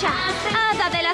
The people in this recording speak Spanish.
Sasha, hada de la